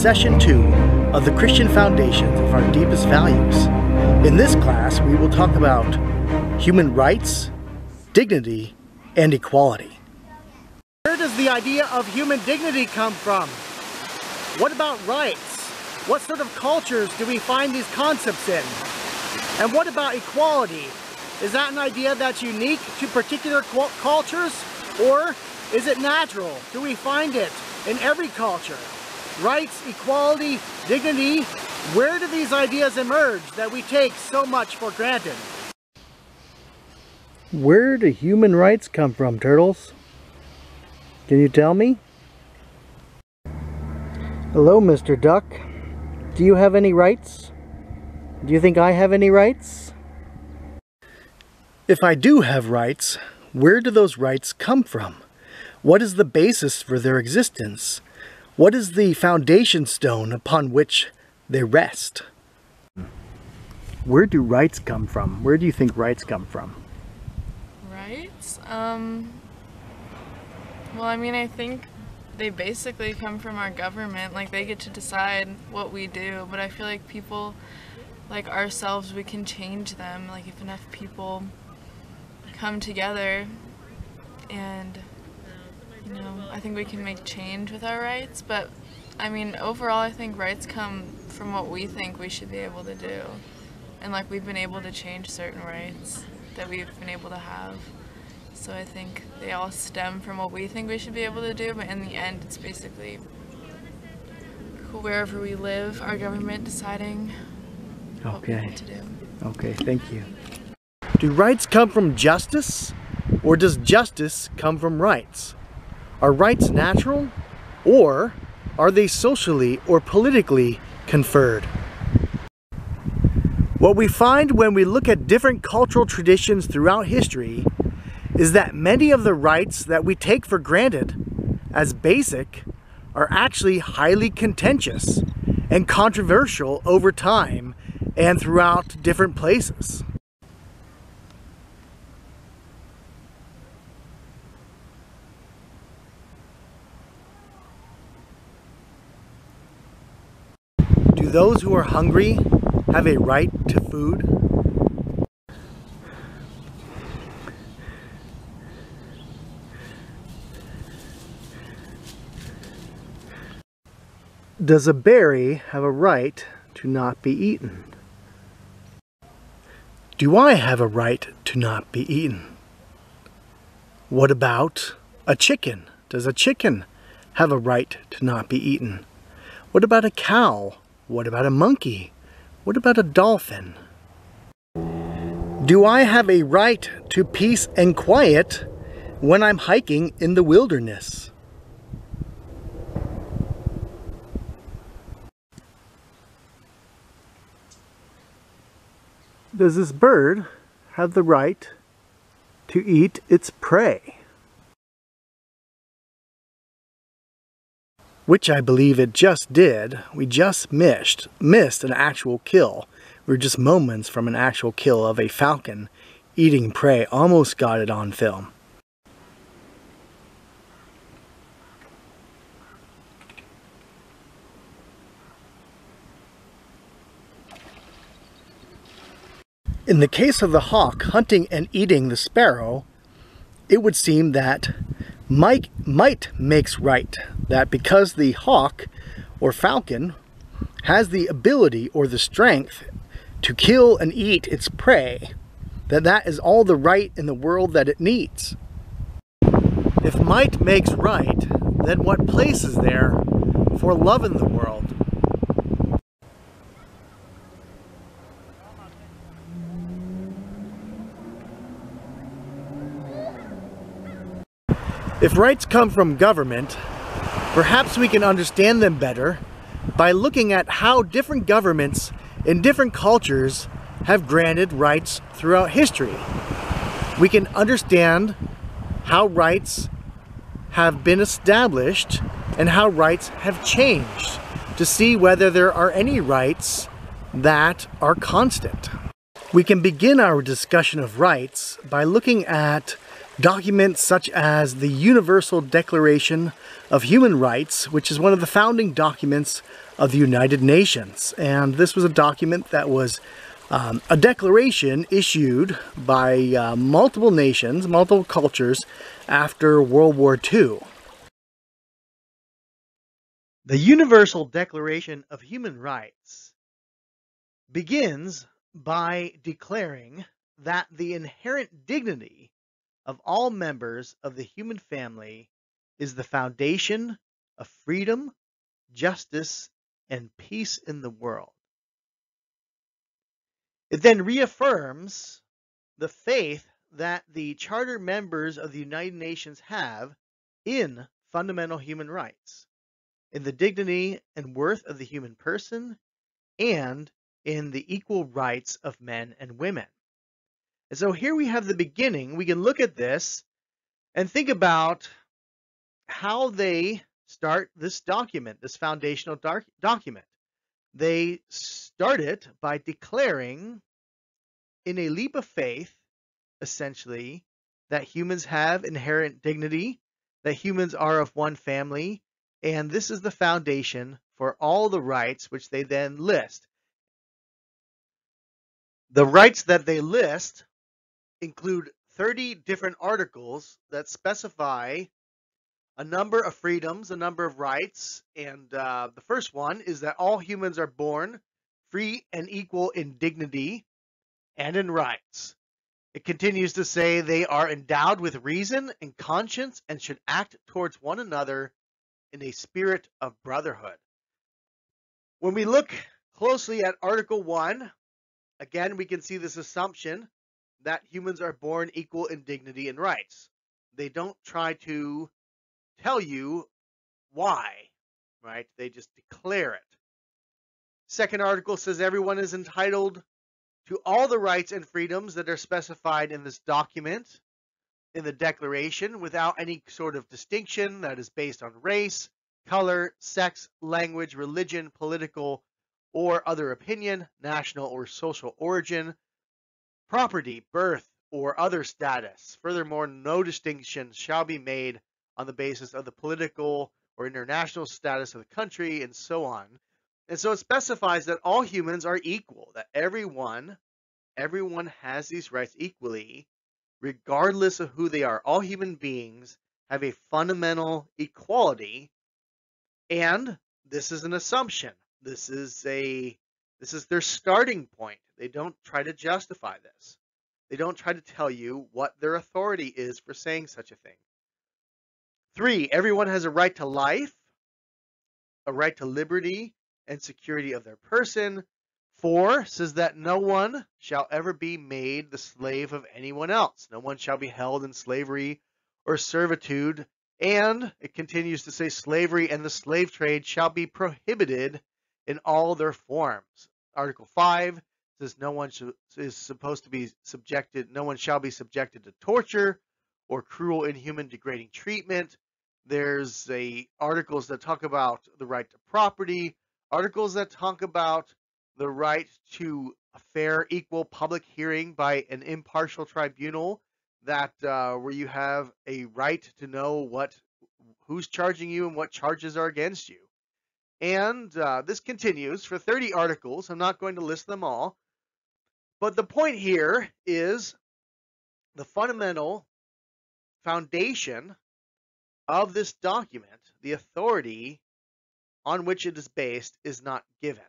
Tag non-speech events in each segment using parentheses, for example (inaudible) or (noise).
session two of the Christian Foundations of Our Deepest Values. In this class, we will talk about human rights, dignity, and equality. Where does the idea of human dignity come from? What about rights? What sort of cultures do we find these concepts in? And what about equality? Is that an idea that's unique to particular cultures? Or is it natural? Do we find it in every culture? Rights, equality, dignity, where do these ideas emerge that we take so much for granted? Where do human rights come from, turtles? Can you tell me? Hello, Mr. Duck. Do you have any rights? Do you think I have any rights? If I do have rights, where do those rights come from? What is the basis for their existence? What is the foundation stone upon which they rest? Where do rights come from? Where do you think rights come from? Rights? Um, well, I mean, I think they basically come from our government. Like, they get to decide what we do, but I feel like people like ourselves, we can change them. Like, if enough people come together and you know, I think we can make change with our rights, but I mean, overall, I think rights come from what we think we should be able to do. And like we've been able to change certain rights that we've been able to have. So I think they all stem from what we think we should be able to do, but in the end, it's basically wherever we live, our government deciding okay. what we need to do. Okay, thank you. Do rights come from justice, or does justice come from rights? Are rights natural or are they socially or politically conferred? What we find when we look at different cultural traditions throughout history is that many of the rights that we take for granted as basic are actually highly contentious and controversial over time and throughout different places. Those who are hungry have a right to food? Does a berry have a right to not be eaten? Do I have a right to not be eaten? What about a chicken? Does a chicken have a right to not be eaten? What about a cow what about a monkey? What about a dolphin? Do I have a right to peace and quiet when I'm hiking in the wilderness? Does this bird have the right to eat its prey? Which I believe it just did. We just missed, missed an actual kill. We were just moments from an actual kill of a falcon eating prey. Almost got it on film. In the case of the hawk hunting and eating the sparrow, it would seem that might, might makes right that because the hawk or falcon has the ability or the strength to kill and eat its prey, that that is all the right in the world that it needs. If might makes right, then what place is there for love in the world? If rights come from government, Perhaps we can understand them better by looking at how different governments in different cultures have granted rights throughout history. We can understand how rights have been established and how rights have changed to see whether there are any rights that are constant. We can begin our discussion of rights by looking at Documents such as the Universal Declaration of Human Rights, which is one of the founding documents of the United Nations. And this was a document that was um, a declaration issued by uh, multiple nations, multiple cultures after World War II. The Universal Declaration of Human Rights begins by declaring that the inherent dignity of all members of the human family is the foundation of freedom, justice, and peace in the world. It then reaffirms the faith that the charter members of the United Nations have in fundamental human rights, in the dignity and worth of the human person, and in the equal rights of men and women. And so here we have the beginning. We can look at this and think about how they start this document, this foundational document. They start it by declaring in a leap of faith, essentially, that humans have inherent dignity, that humans are of one family, and this is the foundation for all the rights which they then list. The rights that they list include 30 different articles that specify a number of freedoms, a number of rights, and uh, the first one is that all humans are born free and equal in dignity and in rights. It continues to say they are endowed with reason and conscience and should act towards one another in a spirit of brotherhood. When we look closely at Article 1, again, we can see this assumption that humans are born equal in dignity and rights. They don't try to tell you why, right? They just declare it. Second article says everyone is entitled to all the rights and freedoms that are specified in this document, in the Declaration, without any sort of distinction that is based on race, color, sex, language, religion, political, or other opinion, national or social origin, property, birth, or other status. Furthermore, no distinction shall be made on the basis of the political or international status of the country, and so on. And so it specifies that all humans are equal, that everyone, everyone has these rights equally, regardless of who they are. All human beings have a fundamental equality, and this is an assumption. This is a this is their starting point. They don't try to justify this. They don't try to tell you what their authority is for saying such a thing. Three, everyone has a right to life, a right to liberty and security of their person. Four says that no one shall ever be made the slave of anyone else. No one shall be held in slavery or servitude. And it continues to say slavery and the slave trade shall be prohibited in all their forms. Article 5 says no one is supposed to be subjected, no one shall be subjected to torture or cruel, inhuman, degrading treatment. There's a articles that talk about the right to property, articles that talk about the right to a fair, equal public hearing by an impartial tribunal that uh, where you have a right to know what who's charging you and what charges are against you. And uh, this continues for 30 articles. I'm not going to list them all. But the point here is the fundamental foundation of this document, the authority on which it is based, is not given.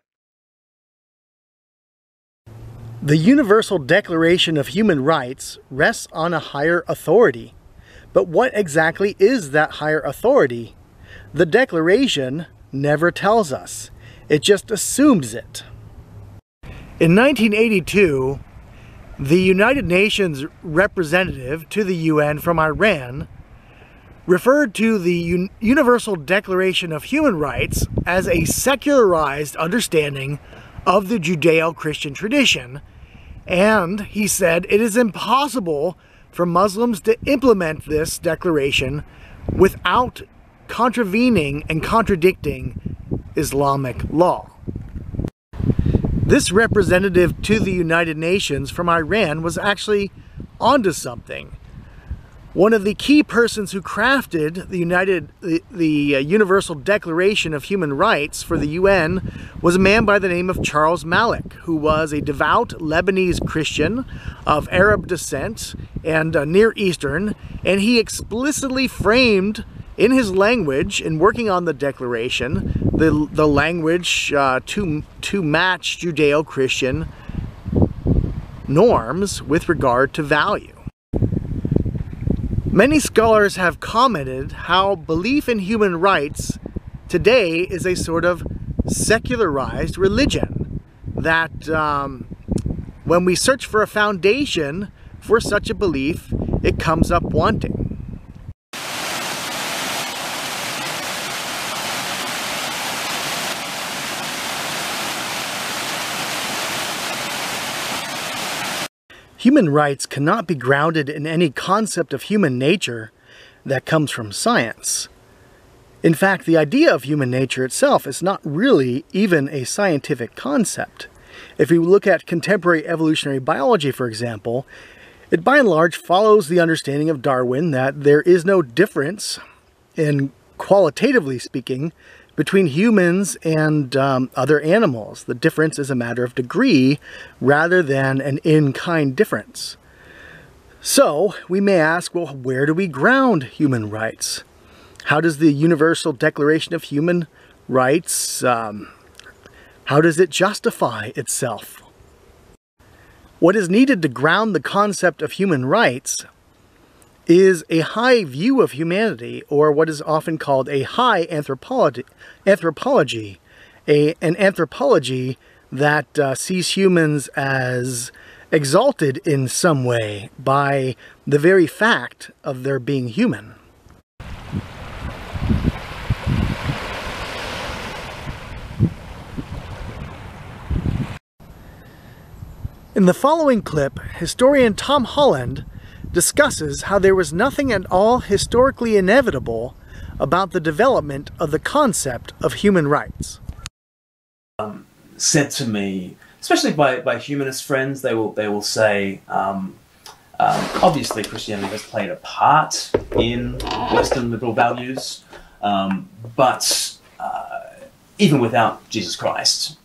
The Universal Declaration of Human Rights rests on a higher authority. But what exactly is that higher authority? The Declaration never tells us. It just assumes it. In 1982, the United Nations representative to the UN from Iran referred to the Un Universal Declaration of Human Rights as a secularized understanding of the Judeo-Christian tradition, and he said it is impossible for Muslims to implement this declaration without contravening and contradicting Islamic law. This representative to the United Nations from Iran was actually onto something. One of the key persons who crafted the United, the, the uh, Universal Declaration of Human Rights for the UN was a man by the name of Charles Malik, who was a devout Lebanese Christian of Arab descent and uh, Near Eastern, and he explicitly framed in his language, in working on the Declaration, the, the language uh, to, to match Judeo-Christian norms with regard to value. Many scholars have commented how belief in human rights today is a sort of secularized religion. That um, when we search for a foundation for such a belief, it comes up wanting. Human rights cannot be grounded in any concept of human nature that comes from science. In fact, the idea of human nature itself is not really even a scientific concept. If we look at contemporary evolutionary biology, for example, it by and large follows the understanding of Darwin that there is no difference in qualitatively speaking between humans and um, other animals. The difference is a matter of degree rather than an in-kind difference. So we may ask, well, where do we ground human rights? How does the Universal Declaration of Human Rights, um, how does it justify itself? What is needed to ground the concept of human rights is a high view of humanity, or what is often called a high anthropology, anthropology a, an anthropology that uh, sees humans as exalted in some way by the very fact of their being human. In the following clip, historian Tom Holland discusses how there was nothing at all historically inevitable about the development of the concept of human rights. Um, said to me, especially by, by humanist friends, they will they will say, um, um, obviously Christianity has played a part in Western liberal values, um, but uh, even without Jesus Christ,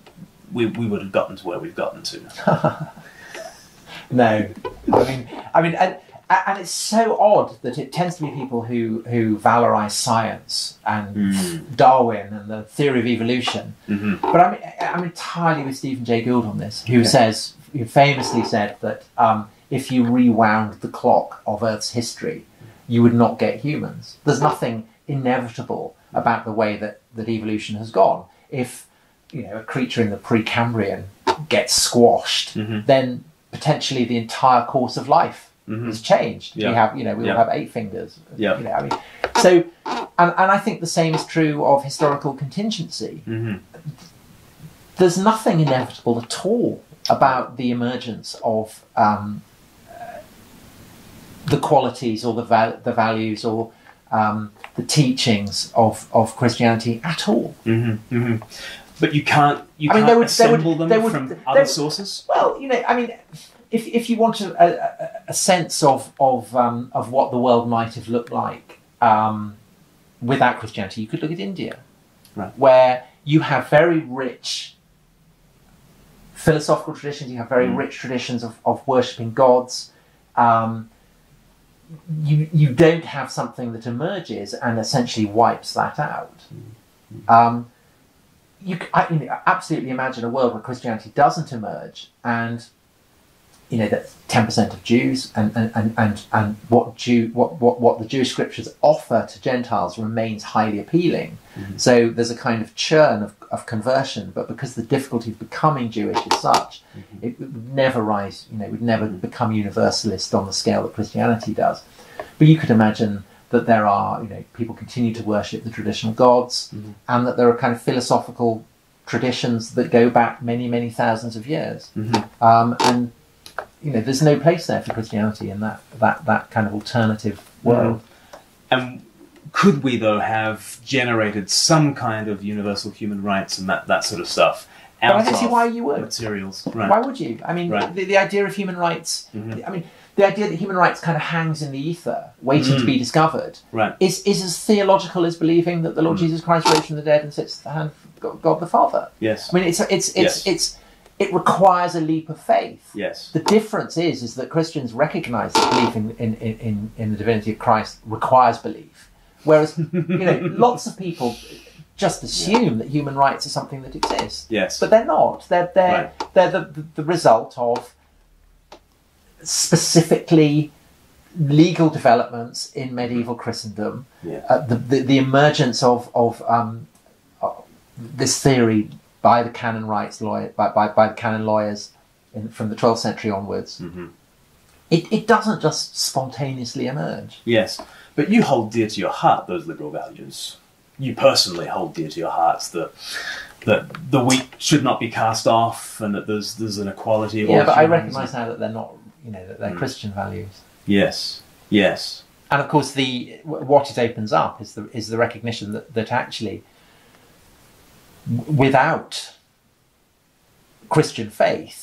we, we would have gotten to where we've gotten to. (laughs) no, I mean, I mean, and, and it's so odd that it tends to be people who who valorize science and mm. Darwin and the theory of evolution. Mm-hmm. But I'm I'm entirely with Stephen Jay Gould on this, who okay. says who famously said that um, if you rewound the clock of Earth's history, you would not get humans. There's nothing inevitable about the way that that evolution has gone. If you know a creature in the Precambrian gets squashed, mm-hmm. then potentially the entire course of life mm-hmm. has changed. Yeah. We have, you know, we yeah. have eight fingers. Yeah. You know, I mean, so, and, and I think the same is true of historical contingency. Mm-hmm. There's nothing inevitable at all about the emergence of um, the qualities or the val- the values or um, the teachings of, of Christianity at all. Mm-hmm. Mm-hmm. But you can't you I mean, can't they would, assemble they would, them they would, from other sources. Well, you know, I mean, if, if you want a, a, a sense of of um, of what the world might have looked like um, without Christianity, you could look at India, right. where you have very rich philosophical traditions. You have very mm. rich traditions of, of worshiping gods. Um, you you don't have something that emerges and essentially wipes that out. Mm. Um, you, I, you know, absolutely imagine a world where Christianity doesn't emerge and you know that ten percent of Jews and, and, and, and what Jew what, what, what the Jewish scriptures offer to Gentiles remains highly appealing. Mm-hmm. So there's a kind of churn of, of conversion, but because the difficulty of becoming Jewish is such, mm-hmm. it, would never rise, you know, it would never become universalist on the scale that Christianity does. But you could imagine that there are, you know, people continue to worship the traditional gods, mm-hmm. and that there are kind of philosophical traditions that go back many, many thousands of years. Mm-hmm. Um, and you know, there's no place there for Christianity in that that that kind of alternative world. Mm. And could we though have generated some kind of universal human rights and that that sort of stuff? But I don't see why you would materials. Right. Why would you? I mean, right. the, the idea of human rights. Mm-hmm. I mean, the idea that human rights kind of hangs in the ether, waiting to be mm. discovered, Right. is, is as theological as believing that the Lord mm. Jesus Christ rose from the dead and sits at the hand of God, God the Father. Yes. I mean, it's it's it's Yes. it's it requires a leap of faith. Yes. The difference is is that Christians recognise that belief in, in, in, in, the divinity of Christ requires belief, whereas you know (laughs) lots of people just assume that human rights are something that exists, Yes. but they're not. They're they're they're the, the, the result of specifically legal developments in medieval Christendom yeah. uh, the, the the emergence of of um, uh, this theory by the canon rights lawyer by, by, by the canon lawyers in, from the 12th century onwards. Mhm. It, it doesn't just spontaneously emerge. Yes, but you hold dear to your heart those liberal values. You personally hold dear to your hearts that that the weak should not be cast off, and that there's there's an equality. of Yeah, but I recognise now that they're not, you know, that they're Mm. Christian values. Yes, yes, And of course, the what it opens up is the is the recognition that that actually, without Christian faith,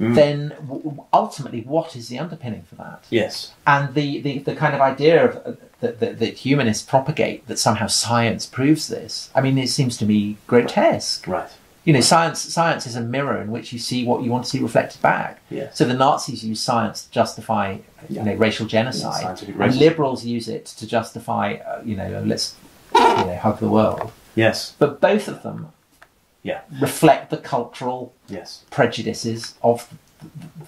Mm. then w- ultimately, what is the underpinning for that? yes, and the, the, the kind of idea of uh, that, that, that humanists propagate that somehow science proves this i mean it seems to me grotesque right. you know science science is a mirror in which you see what you want to see reflected back Yes. so the nazis use science to justify you know racial genocide scientific and racism. liberals use it to justify uh, you know let's you know hug the world Yes, but both of them Yeah. reflect the cultural yes, prejudices of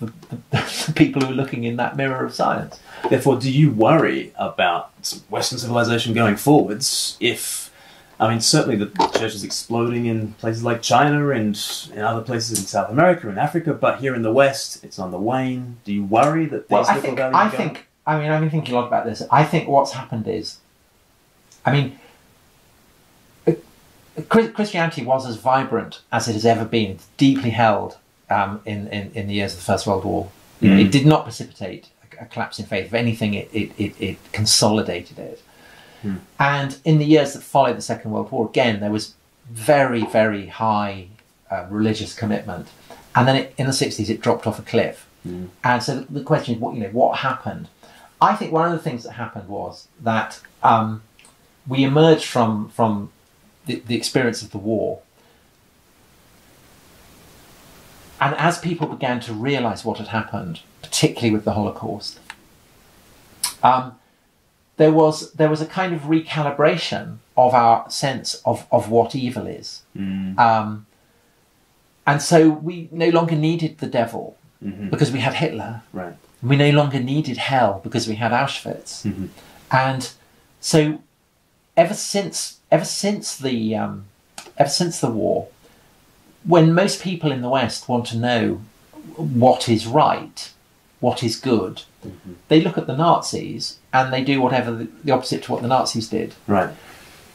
the, the, (laughs) the people who are looking in that mirror of science Therefore, do you worry about Western civilization going forwards if, I mean, certainly the church is exploding in places like China and in other places in South America and Africa, but here in the West, it's on the wane. Do you worry that these Well, I think, values I going? think, I mean, I've been thinking a lot about this. I think what's happened is, I mean, Christianity was as vibrant as it has ever been. It's deeply held um, in, in, in the years of the First World War. Mm. It did not precipitate a, a collapse in faith. If anything, it, it, it, it consolidated it. Mm. And in the years that followed the Second World War, again, there was very, very high uh, religious commitment. And then it, in the 60s, it dropped off a cliff. Mm. And so the, the question is, what you know, what happened? I think one of the things that happened was that um, we emerged from from the, the experience of the war, and as people began to realise what had happened, particularly with the Holocaust, um, there was there was a kind of recalibration of our sense of, of what evil is. Mm, Um, and so we no longer needed the devil mhm, because we had Hitler. Right. We no longer needed hell because we had Auschwitz. Mhm. And so ever since ever since the um, ever since the war, when most people in the West want to know what is right, what is good, Mhm. they look at the Nazis and they do whatever the, the opposite to what the Nazis did. Right.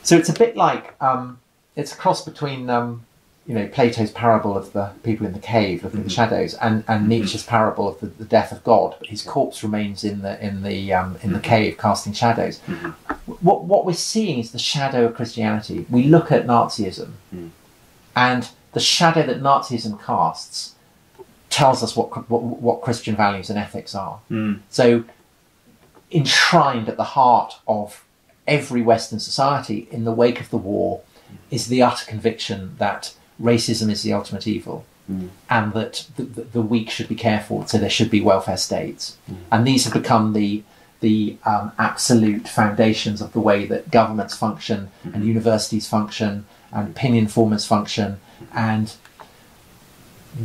So it's a bit like um, it's a cross between um, you know Plato's parable of the people in the cave looking at the shadows and, and Nietzsche's parable of the, the death of God, but his corpse remains in the in the um, in the Mhm. cave casting shadows. Mhm. What what we're seeing is the shadow of Christianity. We look at Nazism, Mm. and the shadow that Nazism casts tells us what what, what Christian values and ethics are. Mm, So, enshrined at the heart of every Western society in the wake of the war is the utter conviction that racism is the ultimate evil mm, and that the, the, the weak should be careful, so there should be welfare states. Mm. And these have become the the um, absolute foundations of the way that governments function and universities function and opinion formers function and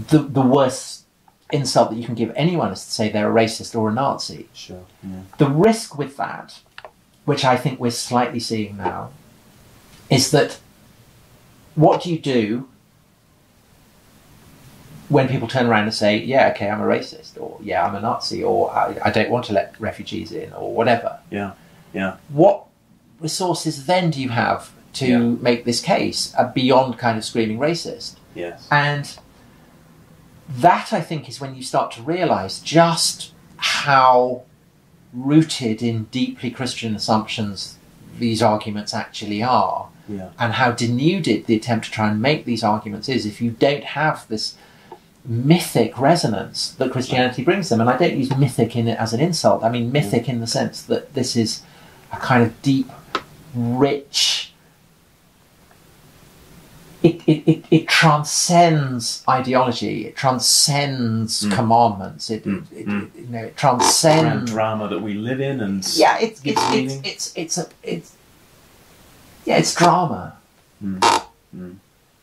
the the worst insult that you can give anyone is to say they're a racist or a Nazi. sure. Yeah. The risk with that, which I think we're slightly seeing now, is that what do you do when people turn around and say, yeah, okay, I'm a racist, or yeah, I'm a Nazi, or I, I don't want to let refugees in, or whatever? Yeah. Yeah. What resources then do you have to Yeah. make this case uh, beyond kind of screaming racist? Yes. And that, I think, is when you start to realize just how rooted in deeply Christian assumptions these arguments actually are, Yeah. and how denuded the attempt to try and make these arguments is if you don't have this mythic resonance that Christianity brings them. And I don't use mythic in it as an insult. I mean mythic in the sense that this is a kind of deep, rich. It, it, it, it transcends ideology. It transcends Mm. commandments. It, Mm, it, mm. it you know it transcends. drama that we live in and Yeah, it's gives it's, it's it's it's a it's yeah, it's drama.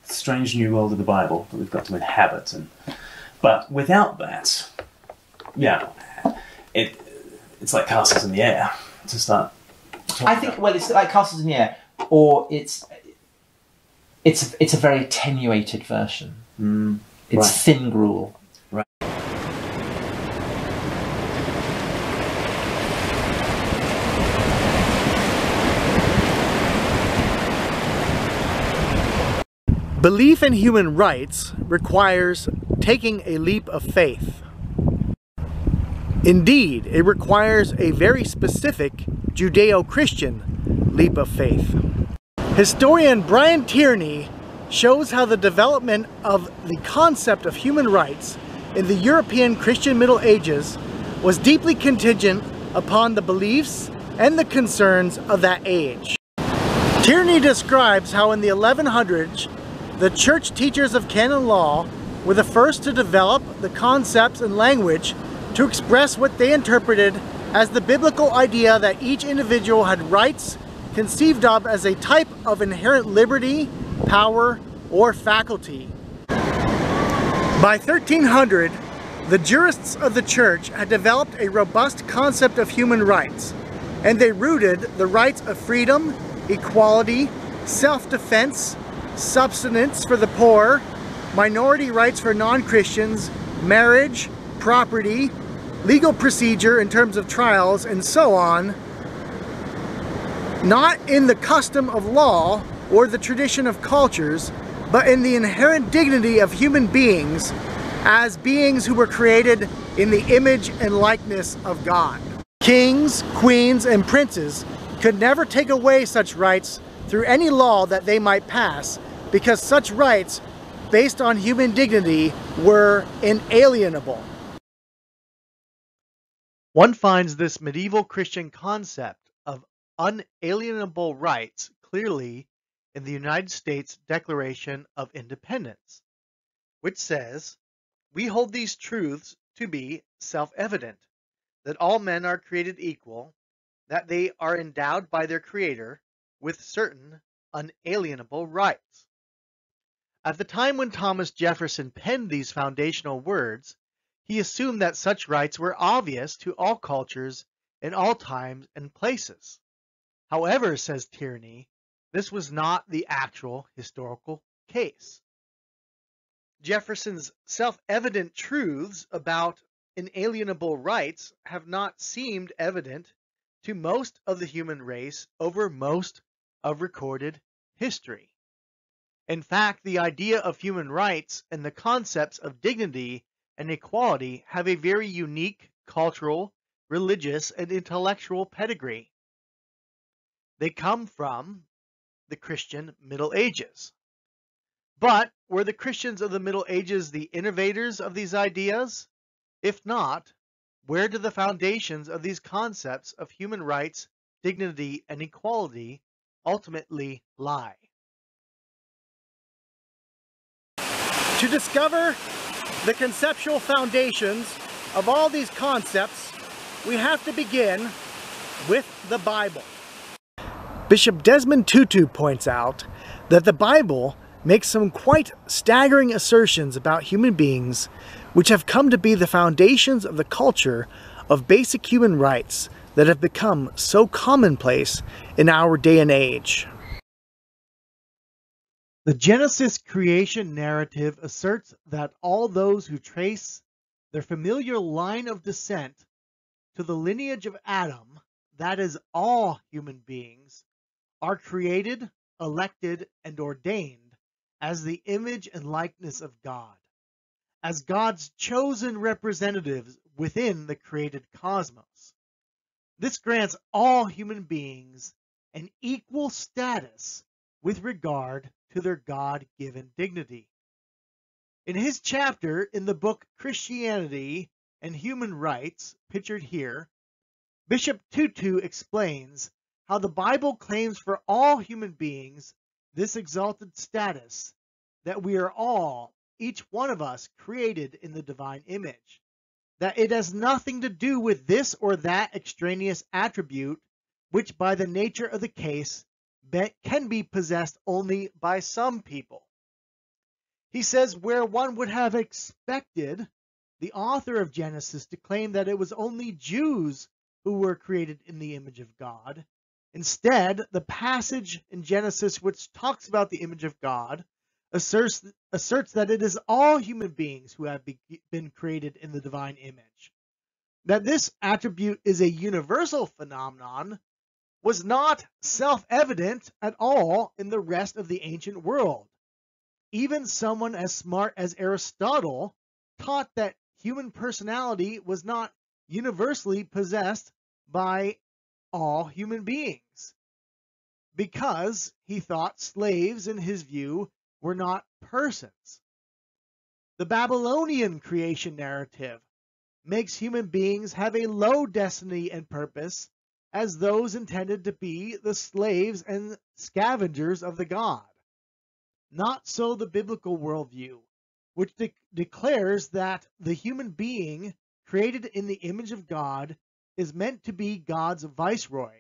Strange new world of the Bible that we've got to inhabit. And but without that, yeah, it it's like castles in the air to start. I think about. well, it's like castles in the air, or it's it's it's a very attenuated version. Mm, It's Right. thin gruel. Belief in human rights requires taking a leap of faith. Indeed, it requires a very specific Judeo Christian leap of faith. Historian Brian Tierney shows how the development of the concept of human rights in the European Christian Middle Ages was deeply contingent upon the beliefs and the concerns of that age. Tierney describes how in the 1100s, the church teachers of canon law were the first to develop the concepts and language to express what they interpreted as the biblical idea that each individual had rights conceived of as a type of inherent liberty, power, or faculty. By 1300, the jurists of the church had developed a robust concept of human rights, and they rooted the rights of freedom, equality, self-defense, subsistence for the poor, minority rights for non-Christians, marriage, property, legal procedure in terms of trials, and so on, not in the custom of law or the tradition of cultures, but in the inherent dignity of human beings as beings who were created in the image and likeness of God. Kings, queens, and princes could never take away such rights through any law that they might pass because such rights based on human dignity were inalienable. One finds this medieval Christian concept of unalienable rights clearly in the United States Declaration of Independence, which says, We hold these truths to be self evident that all men are created equal, that they are endowed by their Creator with certain unalienable rights. At the time when Thomas Jefferson penned these foundational words, he assumed that such rights were obvious to all cultures in all times and places. However, says Tierney, this was not the actual historical case. Jefferson's self-evident truths about inalienable rights have not seemed evident to most of the human race over most of recorded history. In fact, the idea of human rights and the concepts of dignity and equality have a very unique cultural, religious, and intellectual pedigree. They come from the Christian Middle Ages. But were the Christians of the Middle Ages the innovators of these ideas? If not, where do the foundations of these concepts of human rights, dignity, and equality ultimately lie? To discover the conceptual foundations of all these concepts, we have to begin with the Bible. Bishop Desmond Tutu points out that the Bible makes some quite staggering assertions about human beings which have come to be the foundations of the culture of basic human rights that have become so commonplace in our day and age. The Genesis creation narrative asserts that all those who trace their familiar line of descent to the lineage of Adam, that is, all human beings, are created, elected, and ordained as the image and likeness of God, as God's chosen representatives within the created cosmos. This grants all human beings an equal status with regard to their God given dignity. In his chapter in the book Christianity and Human Rights, pictured here, Bishop Tutu explains how the Bible claims for all human beings this exalted status that we are all, each one of us, created in the divine image. That it has nothing to do with this or that extraneous attribute, which by the nature of the case can be possessed only by some people. He says, where one would have expected the author of Genesis to claim that it was only Jews who were created in the image of God. Instead, the passage in Genesis which talks about the image of God asserts, asserts that it is all human beings who have be, been created in the divine image. That this attribute is a universal phenomenon was not self-evident at all in the rest of the ancient world. Even someone as smart as Aristotle taught that human personality was not universally possessed by all human beings because he thought slaves, in his view, were not persons. The Babylonian creation narrative makes human beings have a low destiny and purpose as those intended to be the slaves and scavengers of the god. Not so the biblical worldview, which de declares that the human being created in the image of God is meant to be God's viceroy,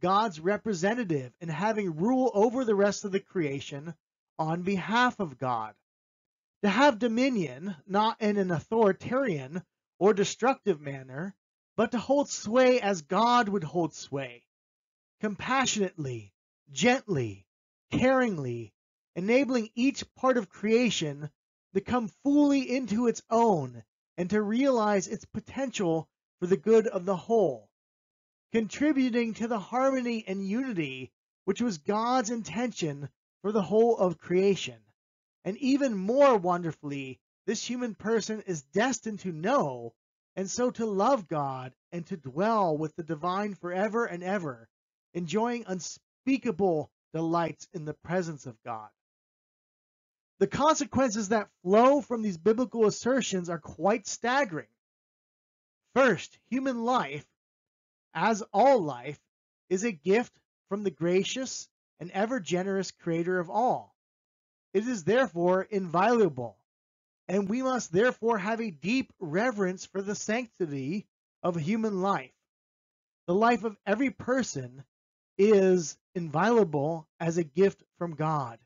God's representative, and having rule over the rest of the creation on behalf of God. To have dominion, not in an authoritarian or destructive manner, but to hold sway as God would hold sway, compassionately, gently, caringly, enabling each part of creation to come fully into its own and to realize its potential for the good of the whole, contributing to the harmony and unity which was God's intention for the whole of creation. And even more wonderfully, this human person is destined to know and so to love God and to dwell with the divine forever and ever, enjoying unspeakable delights in the presence of God. The consequences that flow from these biblical assertions are quite staggering. First, human life, as all life, is a gift from the gracious and ever generous Creator of all. It is therefore inviolable and we must therefore have a deep reverence for the sanctity of human life. The life of every person is inviolable as a gift from God.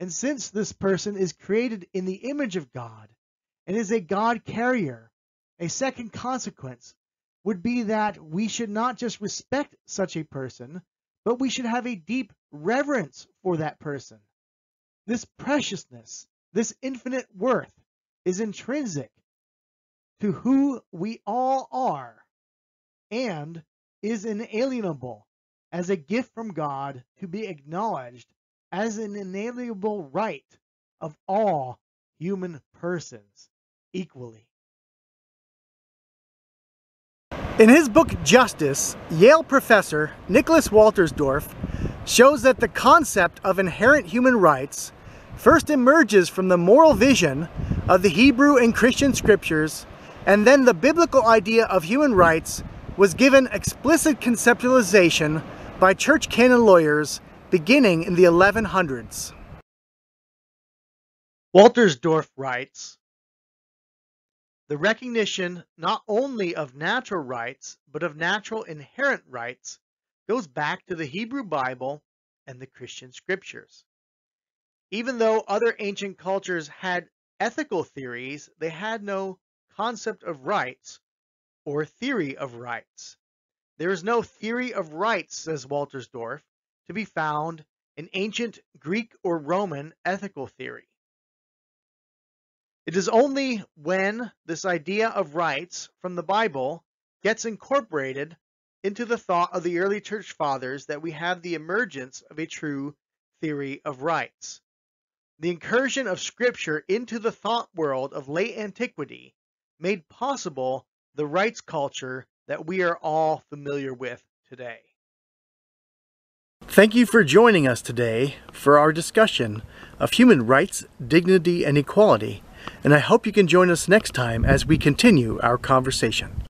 And since this person is created in the image of God and is a God carrier, a second consequence would be that we should not just respect such a person, but we should have a deep reverence for that person. This preciousness this infinite worth is intrinsic to who we all are and is inalienable as a gift from God to be acknowledged as an inalienable right of all human persons equally. In his book Justice, Yale professor Nicholas Wolterstorff shows that the concept of inherent human rights first emerges from the moral vision of the Hebrew and Christian scriptures, and then the biblical idea of human rights was given explicit conceptualization by church canon lawyers beginning in the 1100s. Wolterstorff writes, the recognition not only of natural rights, but of natural inherent rights goes back to the Hebrew Bible and the Christian scriptures. Even though other ancient cultures had ethical theories, they had no concept of rights or theory of rights. There is no theory of rights, says Wolterstorff, to be found in ancient Greek or Roman ethical theory. It is only when this idea of rights from the Bible gets incorporated into the thought of the early church fathers that we have the emergence of a true theory of rights. The incursion of Scripture into the thought world of late antiquity made possible the rights culture that we are all familiar with today. Thank you for joining us today for our discussion of human rights, dignity, and equality. and I hope you can join us next time as we continue our conversation.